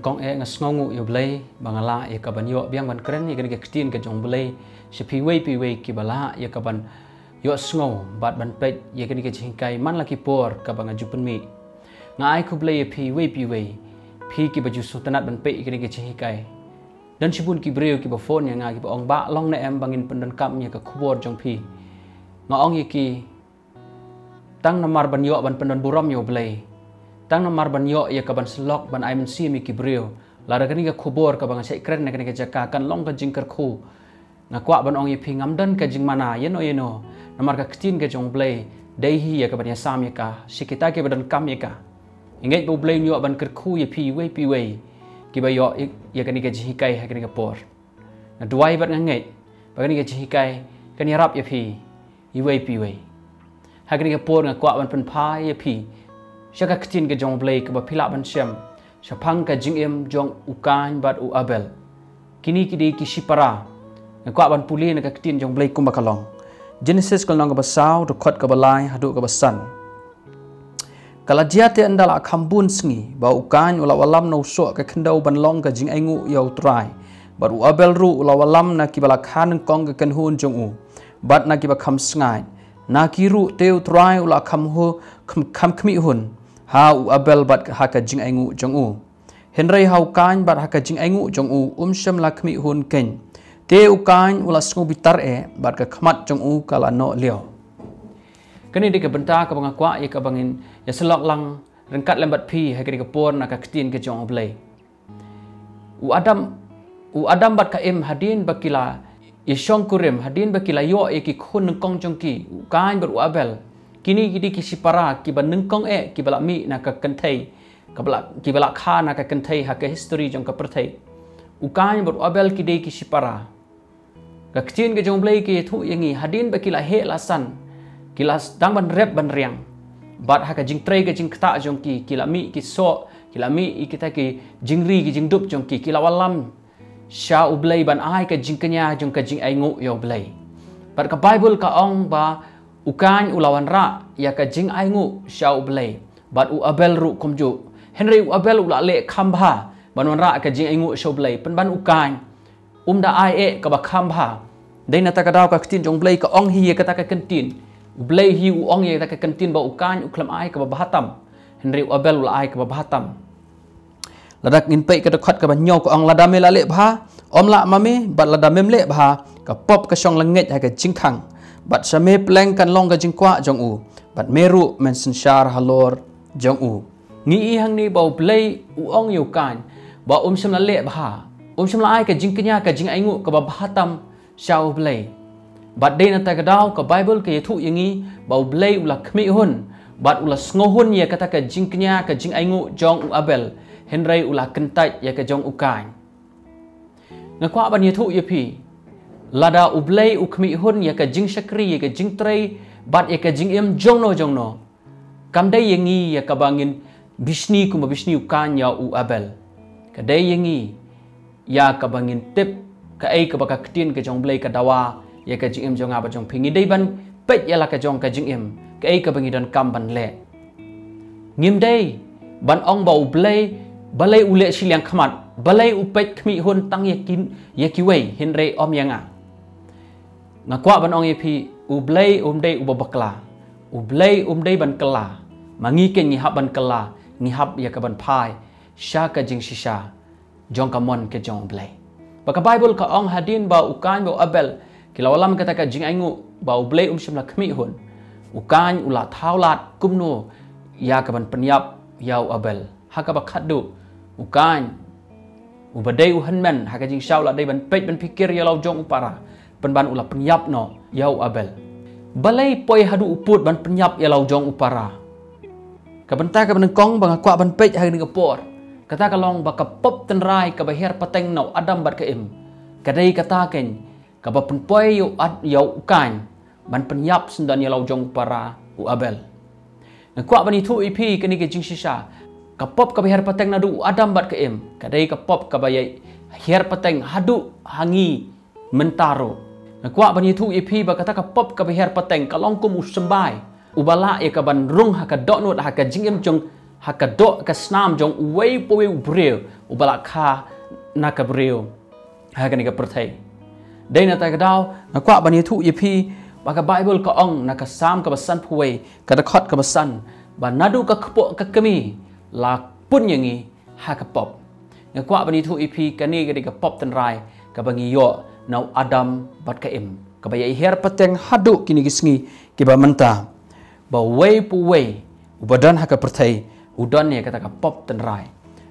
kong e nga sngongu yo blai bangala ya kaban yo biang ban kren ni gani kestin ke jong blai si pi wei pi wei ki bala ya kaban yo sngo bat ban pet ya gani ke jingkai man laki por ka banga jupen mi. Nga ai ku blai pi wei pi wei pi ki baju sultanat ban pet gani ke jingkai dan si pun ki breu ki ba phone ya nga ki ba ong ba long na em bangin pendan kam ya ka kubor jong pi. Nga ong ye ki tang namar ban yo ban pendan buram yo blai tang nomor ban yo ya kaban slok ban ai si mi ki brio la da kani ka khobor ka bang sai kren na kani ka jaka kan long ka jing kar khu na kwa ban ong ye phi dan ka jing mana ye no ye no. Nomor ka ktin ka jong blay dei hi ya ka ban ya sam ya ka sikita ke ban kam ya ka. Ingai bu blay yo ban kar khu ye phi we pi we ki ba yo ya kani ka ji kai ha kani ka por. Na duai ban ngai ba kani ka ji kai kani rap ye phi i we pi we ha kani ka por na kwa ban pen pha ye phi Syaka ketin ke jong blay ke bapila ban syam. Syapang ke jing em jong ukan bat u abel. Kini kidi ki shipara. Ngakwa ban puli na ke ketin jong blay kum bakalong. Genesis kal nang ke basau do khot ke balai hadu ke basan. Kala dia te andala kambun sengi ba ula walam no so ke kendau ban long ke jing aingu yau trai. Bat u abel ru ula walam na ki bala khan kong ken hun jong u. Bat na ki ba kham sngai. Na ki ru teu trai ula kham hu kham khmi hun ha u abel bat ha ka jing aingu jong u. Henry hau kan bat ha ka jing aingu jong u um sham lakmi hun ken. Te u kan ula sngu bitar e bat ka khmat jong u kala no leo. Kani de ka benta ka banga ye ka bangin ya selok lang rengkat lembat pi ha ka por na ka ktin jong blai u adam u adam bat ka em hadin bakila Yeshong kurim hadin bakila yo e ki khun kong jong ki u kan ber u abel kini gidi kisi para ki nengkong e ki bala mi na ka kentai. Ka bala ki bala kha na ka kentai ha ka history jong ka perthai u kan bot abel ki kisi para ka ktin ke jong blai ki thu hadin ba ki he la san ki la dang ban rep ban riang. Bat ha ka jing trai ke jing kta jong ki ki la mi ki so ki mi i kita ki jing ri ki jing dup jong ki ki la walam. Sha u blai ban ai ka jing kenya jong ka jing ai ngu yo blai Bar ka Bible ka ong ba ukan ulawan ra ya ka jing ai ngu shau blai bat u abel ru komju henry u abel ula le khamba ban wan ra ka jing ai ngu shau blai pen ban ukan. Um da ai e ka ba khamba dei na ta ka daw ka tin jong blai ka ong hi ka ta ka kantin blai hi u ong ye ta ka kantin ba ukan u klam ai ka ba bahatam henry u abel ula ai ka ba bahatam ladak ngin pe ka da ka ba nyo ko ong ladame la le bha om la mame bat ladame le bha ka pop ka shong langet ha ka jing khang bat shame pleng kan long ga jing kwa jong u. Bat meru men sin shar halor jong u. Ngi i hang ni bau play u ong yu kan. Ba um sham la le ba um sham la ai ka jing knya ka jing ai ngu ka ba bhatam shau play. Bat de na ta ka daw ka bible ka yathu yangi bau play u la khmi hun. Bat u la sngo hun ye ka ta ka ka jing ai ngu jong u abel. Henry u la kentai ye ka jong u kan ngakwa ban yathu ye phi lada ublay ukmi hun ya ka jing shakri ya ka jing tray bat ya ka jing em jong no jong no kam dai yangi ya ka bangin bishni kuma bishni ukan ya u abel. Ka dai yangi ya ka bangin tip ka ai ka baka ktin ka jong blay ka dawa ya ka jing em jong aba jong pingi. Dai ban pet ya la ka jong ka jing em ka ai ka bangi dan kam ban le. Ngim dai ban ong ba ublay balai ule siliang khamat balai upet khmi hun tang yakin yakiwei hinre om yanga nga kwa ban ong yepi u blai um dei u babakla u blai um dei ban kala mangi ke ngi hab ban kala ngi hab ya ka ban pai. Sha ka jing shisha jong ka mon ke jong blai ba bible ka ong hadin ba u kan ba abel. Kila walam kata ka jing aingu ba u blai um shim la khmi hun. U kan u la thaulat kumno ya ka ban penyap ya abel. Ha ka ba khadu u kan u badai u hanmen ha jing shau la dei ban pet ban pikir ya lau jong u para penban ulah penyap no yau abel. Balai poi hadu uput ban penyap ya lau jong upara. Kabenta ka benengkong bang akwa ban pej hari ni por kata kalong ba ka pop tenrai ka bahir pateng no adam bat ka im kadai kata ken ka ba penpoi yu ad yau ukan ban penyap sendan ya lau jong upara u abel. Ngakwa ban itu ipi kini ke jing shisha. Ka pop ka bahir pateng nadu adam bat ka im kadai ka pop ka bayai hir pateng hadu hangi mentaro Nakwa ban yitu ipi ba kata ka pop ka biher pateng kalong kum usembai. Ubala e ka ban rung ha ka dot not ha ka jingem jong ha ka dot ka snam jong wei po wei breu. Ubalak kha na ka breu. Ha ka ni ka perthai dei na ta ka dau na kwa bani thu ye phi ba ka bible ka ong na ka sam ka basan phuai ka da khot ka basan ba nadu ka khpo ka kami la pun yang ni ha ka pop. Na kwa bani thu ye phi ka ni ka ka pop tan rai ka bangi yo nau adam bat ka im ka ba ye her pateng hadu kini gisngi ki ba menta ba wei pu wei ubadan ha ka perthai udan ni kata ka pop tan rai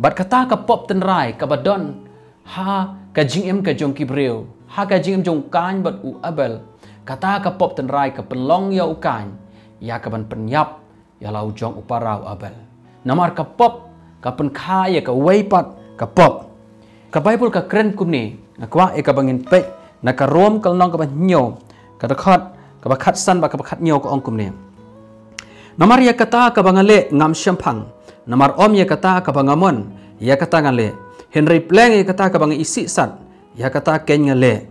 bat kata ka pop tan rai ka badon ha ka jing em ka jong ki breu ha ka jing em jong kan bat u abel. Kata ka pop ten rai ka pelong ya ukan ya ka ban penyap ya lau jong uparau abel. Namar ka pop ka pen kaya ka weipat ka pop. Ka bible ka kren kum ni na kwa e ka bangin pe na ka rom kal nong ka ban nyo. Ka da khat ka ba khat san ba ka ba khat nyo ka ong kum ni. Namar ya kata ka bangale ngam shampang namar om ya kata ka bangamon ya kata ngale. Henry pleng ya kata ka bang isi sat ya kata ken ngale.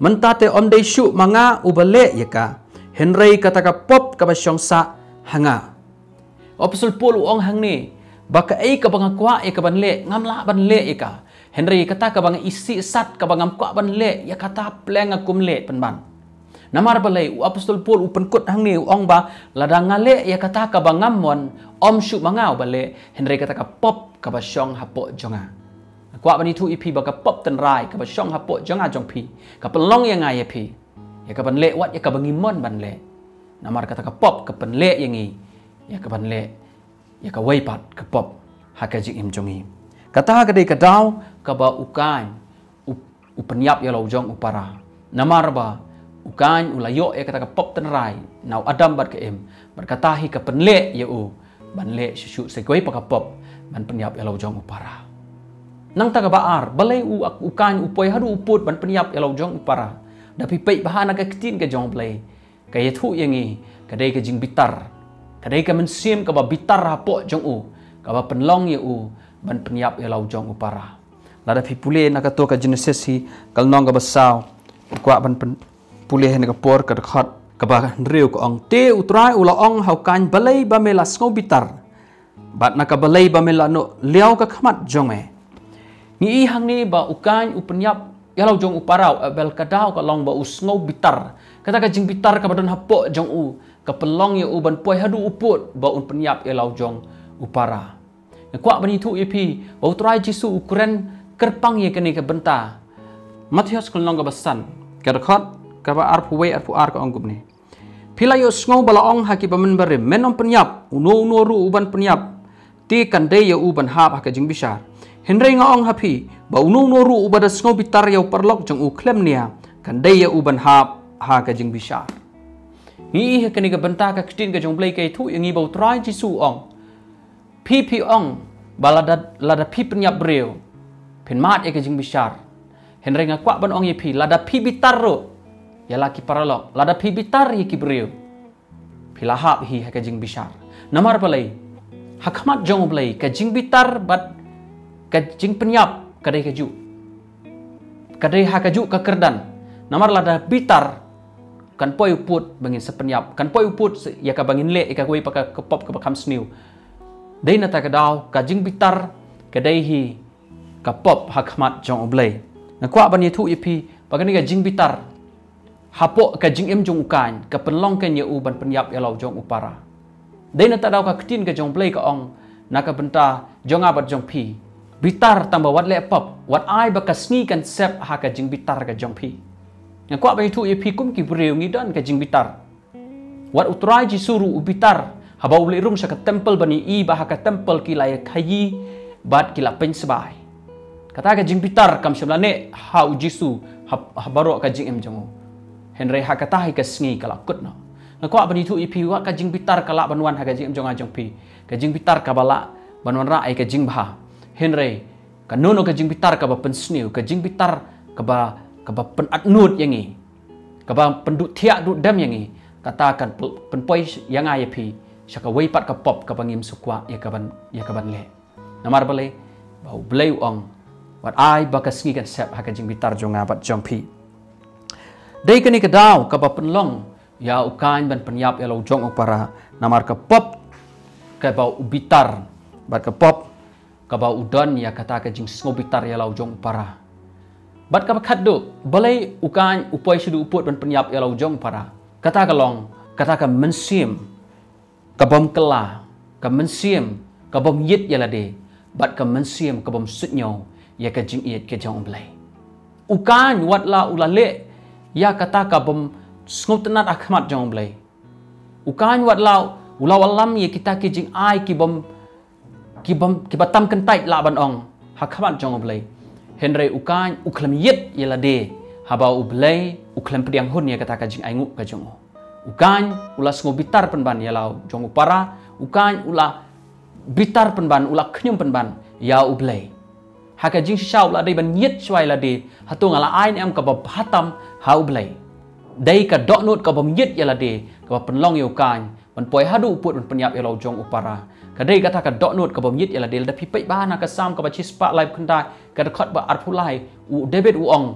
Mentate om dei shu manga ubale yaka henry kata ka pop ka basyong sa hanga. Opisul pul ong hang ni. Baka ei ka banga kwa e ka ban le ngam la ban le e ka Henry kata ka bang isi sat ka bang kwa ban le ya kata pleng aku mle pen ban. Namar balai u apostol pol u penkut hang ni ong ba ladang ngale ya kata ka bang ngamon om syu mangau bale Henry kata ka pop ka ba syong hapo jonga. Kwa ban itu ipi ba ka pop ten rai ka ba syong hapo jonga jong pi. Ka pelong yang ngai pi. Ya ka ban le wat ya ka bang imon ban le namar kata ka pop ka pen le yang ni ya ka ban le ya ka wai pat pop. Hakajik im jongi kata ha ka dei kaba ukan upeniap ya laujong upara. Namar ba ukan ulayo e kata ka pop tenrai nau adam bat ke em berkatahi ka penle ya u banle susu sekoi pa ka pop ban peniap ya laujong upara. Nang taka baar balai u ak ukan upoi hadu uput ban peniap ya laujong upara. Dapi pei bahana ka ketin ka jong play. Kaya thu yangi kadai ka jing bitar Kadai ka mensim ka ba bitar hapok jong u, ka ba penlong ya u, ban peniap ya lau jong upara la dapi pule na ka to ka genesis hi kal nong ka basau kwa ban pule hen ka por ka khot ka ba riu ko ong. Te utrai ula ong hau kan balai ba mela sngo bitar bat na ka balai ba mela no liao ka khamat jong e ni i hang ni ba ukan upenyap ya lau jong uparau bel kadau ka long ba usngo bitar kata ka jing bitar ka badan hapo jong u ka pelong ya u ban poi hadu uput ba un penyap ya lau jong upara ya kwa bani tu ipi ba utrai jisu ukuran kerpang ye kene ka benta Matius kul long ka basan ka rekhot ka ba ar puwe ar pu ar ka onggup ni. Pila yo sngo bala ong haki ba men bare menom penyap uno uno ru uban penyap. Ti kan de ya uban ha ka jing bisar Henry nga ong hapi ba unu no ru uba da sngo bitar ya perlok jong u klem nia. Kan dei ya uban hap ha ka jing bisha ni he kani ka benta ka ktin ka jong blai kai thu yangi ba trai ji su ong. Pi pi ong ba la da la da penyap breu pen mat e ka jing bishar Henry nga kwa ban ong ye pi la da pi bitar ro ya la ki paralok la da pi bitar ye ki breu pi la hap hi ha ka jing bishar. Namar balai hakmat jong blai ka jing bitar bat kajing penyap kadai kaju kadai ha kaju ka kerdan. Namar lada bitar kan poi uput bangin sepenyap kan poi uput ya ka bangin le ka koi paka kepop ka bakam sniu. Dei na ta ka kajing bitar kadai hi ka pop hakmat jong oblei na kwa ban yetu ipi bagani ka jing bitar. Hapo ka jing em jong ukan ka penlong ken ye u ban penyap ya lau jong upara. Dei na ta dau ka ktin ka jong blei ka ong na ka benta jong abat jong pi. Bitar tambah wat le pop wat ai ba kasni kan sep ha ka jing bitar ka jong pi. Nga kwa bai tu e pi kum ki breu ngi dan ka jing bitar. Wat utrai ji suru u bitar ha ba ule rum sa ka temple bani i ba ha ka temple ki lai khayi bat ki la pen sbai kata ka jing bitar kam shimla ne ha u jisu ha baro ka jing em jongo henry ha ka tai ka sngi kala kut no nga kwa bani tu pi wa ka jing bitar kala banwan ha ka jing em jong pi. Ka jing bitar ka bala banwan ra ai ka jing ba Henry ka nono ka jing bitar ka ba pensniu ka jing bitar ka ba ka ba pen atnut yang ni ka ba pendut tiak dut dam yang ni katakan pen poi yang ai pi syaka wei pat ka pop ka bangim sukwa ya ka ban ya ka ban le namar bale bau blei ong wat ai ba ka sngi kan sep ha ka jing bitar jonga bat jong pi. Dei ka ni ka dau ka ba pen long ya ukan ban penyap ya lo jong para. Namar ka pop ka ba bitar bat ka pop ka ba udon ya kata ka jing sngo bitar ya lau jong para. Bat ka khat do balai ukan upoi sidu uput ban penyap ya lau jong para. Kata ka long kata ka mensim ka bom kela ka mensim ka bom yit ya la de bat ka mensim ka bom sutnyo ya ka jing yit ke jong balai ukan wat la ulale ya kata ka bom sngo tenat akhmat jong balai ukan wat la ulau alam ya kita ki jing ai ki bom ki bom ki batam kentai la ban ong. Hakmat jong balai Henry ukan uklam yit yela de. Haba ublay uklam pediang hun ya kata kajing aingu kajong ukan ula sngo bitar penban ya lau jong para. Ukan ula bitar penban ula knyum penban ya ublay haka jing shau la de ban yit shwai la de hatung ala ain em ka ba hatam ha ublay dai ka dok nut ka bom yit yela de ka ba penlong yo kan ban poi hadu uput ban penyap ya lau jong upara. Kadai kata ka dok nut ka bom yit yela de da pi pai ba na ka sam ka ba chispa live kandai kada khot ba ar pulai u David u ong.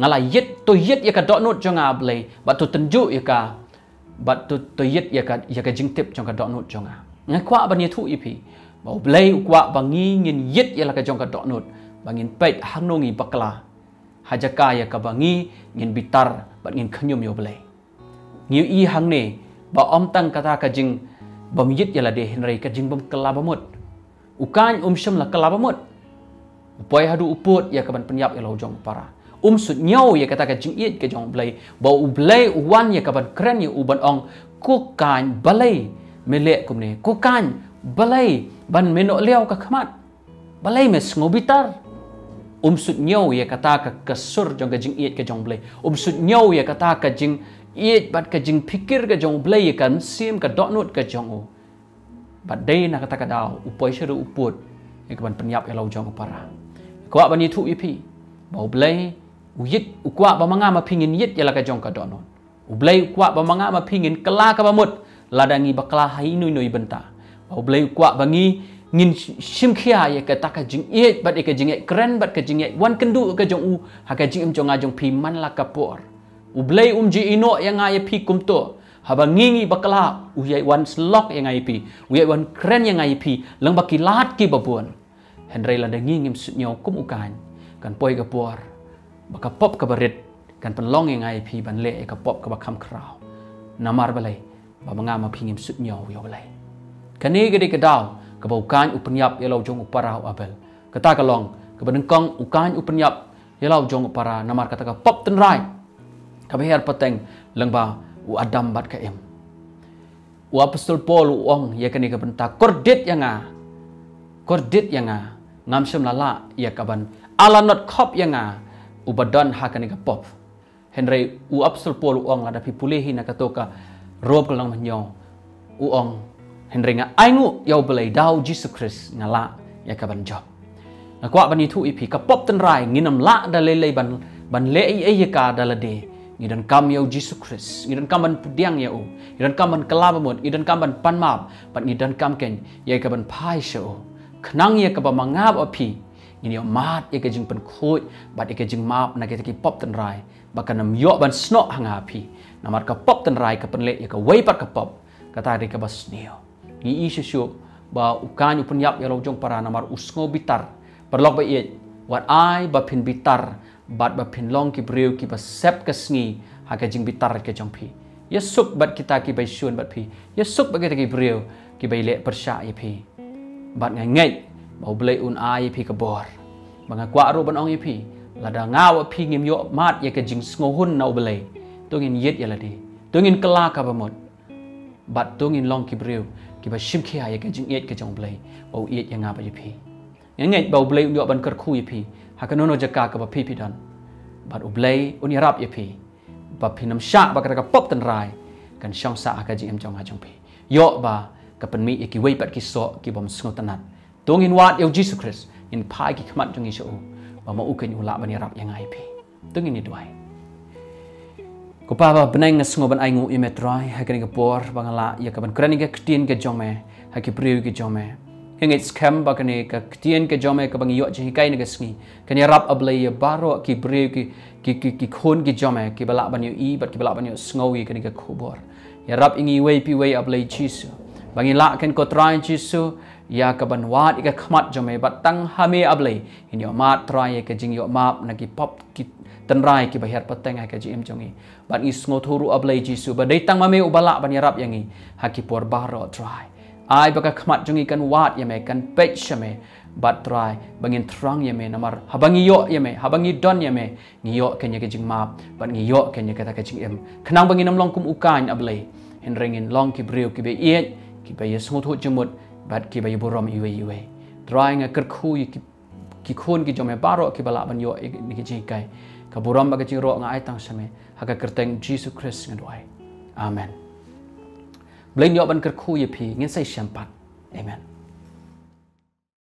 Ngala yit to yit ya ka dot not jonga blai ba to tenju ya ka ba to to yit ya ka ya ka jing tip jong ka dot not jonga ngai kwa ba ni thu ipi ba blai kwa ba ngi ngin yit ya la ka jong ka dot not ba ngin pet hang no ngi bakla hajaka ya ka ba ngi ngin bitar ba ngin khnyum yo blai ngi i hang ne ba om tang kata ka jing bom yit ya la de henry ka jing bom kala ba mot ukan um sham la kala ba mot Upoi hadu uput ya kaban penyap ya lau jong para. Um sut nyau ya kata ka jing it ke jong blai. Ba u blai uwan ya kaban keren ya uban ong ku kan balai melek kum ne. Ku kan balai ban menok liau ka khamat. Balai mes ngobitar. Um sut nyau ya kata ka kesur jong ka jing it ke jong blai. Um sut nyau ya kata ka jing it bat ka jing pikir ke jong blai ya kan sim ka dot not ke jong u. Bat day na kata ka dau upoi syaru uput ya kaban penyap ya lau jong para. Kwa bani thu ipi. Ba ublai uyit ukwa ba manga ma pingin yit yala ka jong ka donon ublai ukwa ba manga ma pingin kala ka ba ladangi ba kala hai nui nui benta. Ublai ukwa ba ngi ngin sim khia ya ka ta ka jing ye bat ka jing ye kren bat ka jing ye wan kendu ka jong u ha ka jing jong a jong pi man la ka por ublai um ji ino ya nga ye pi kum to. Haba ngingi bakala uyai wan slok yang ai pi uyai wan kren yang ai pi lang bakilat ki babuan Henry la dengi ngim sunyo kum ukan kan poi ka por baka pop ka barit kan penlong yang ai pi ban le ka pop ka bakam kraw. Namar balai ba manga ma phingim sunyo yo balai kani gede ka daw ka ba ukan upanyap yelo jong upara abel kata ka long ka ban kong ukan upanyap yelo jong upara. Namar kata ka pop ten rai. Ka ba her pateng lang ba u adam bat ka em u apostol paul u ong ye kani ka benta kordit yang a kordit yang a ngam shum lala ya kaban ala not khop yanga ubadon hakani ka pop. Henry u apsul pol ong ada pi pulehi na katoka rob manyo u ong henry nga aingu yau belai dau jesus christ ngala ya ka ban job na kwa ban itu ipi ka pop ten rai nginam la da le le ban ban le ai ai ka da la de. Ngidan kam yau jesus christ ngidan kam ban pudiang ya u ngidan kam ban kelaba mot ngidan kam ban pan map ban ngidan kam ken ya ka ban pai sho khnang ya ka ba mangap api ngini mat ya ka jing pan khoi bat ya ka jing map na ka ki pop ten rai bahkan nam yo ban snok hanga api namar ka pop ten rai ka pan le ya ka wei pat ka pop kata ri ka bas niyo syu ba ukan yu penyap ya lojong para namar usngo bitar. Perlok ba ia wat ai ba pin bitar bat ba pin long ki breu ki ba sep ka sngi ha kejing bitar ke jong pi. Ya suk bat kita ki bai syun bat pi. Ya suk ba kita ki breu ki bai le persya ya pi. Bat ngai ngai bau blai un ai pi ka bor. Banga kwa ro ban ong pi. La da ngaw pi ngim yo mat ye ka jing sngo hun nau blai to ngin yet ya la di to ngin kala ka ba mot bat to ngin long ki breu ki ba shim khia ye ka jing yet ka jong blai bau yet ya nga ba ye pi. Ngai ngai bau blai un yo ban kar khu ye pi. Ha ka no jaka ka ba pi pi dan. Bat u blai un ya rap ye pi. Ba pi nam sha ba ka ka pop tan rai. Kan shong sa ka jing em jong ha jong pi. Yo ba ka pen mi ki wei pat ki so ki bom sngo tanat tong in wat yo jesus christ in pai ki khmat jong isu ba ma u ken ula bani rap yang ai pi. Tung in duai ko pa ba benang sngo ban ai ngu i metrai ha ken ga por ba ngala ya ka ban krani ga ktin ga jong me ha ki priu ki jong me heng it scam ba kan ka ktin ke jong me ka bang yo ji kai ne ga sngi kan ya rap ablai ya baro ki priu ki ki ki ki khon ki jong me ki bala ban yo i bat ki bala ban yo sngo i kan ga khubor. Ya rap ingi wei pi wei ablai chisu. Bagi la ken ko trai chisu ya ka ban wat ika khmat jome bat tang hame ablei in yo mat try ke jing yo map na ki pop ki tan rai ki bahar pateng ha ke jim jongi. Bat is ngo thuru ablei jisu ba dei tang mame ubala ban yarap yangi. Ha ki por baro try ai baka khmat jongi kan wat yame kan pech shame bat try bangin trang yame namar habangi yo yame habangi don yame ngi yo kenya ke jing map bat ngi yo kenya ke ta ke jing em. Khnang bangin nam long kum ukan ablei in ringin long ki breu ki be ye ki be jumut bat ki bayi buram iwe iwe. Drawing a ker khu ki ki khun ki jome baro ki bala ban yo ni ki jikai. Ka buram ba ki ro nga ai tang same ha ka kerteng jesus christ ngan doi amen. Blain yo ban ker khu ye phi ngin sai shampat. Amen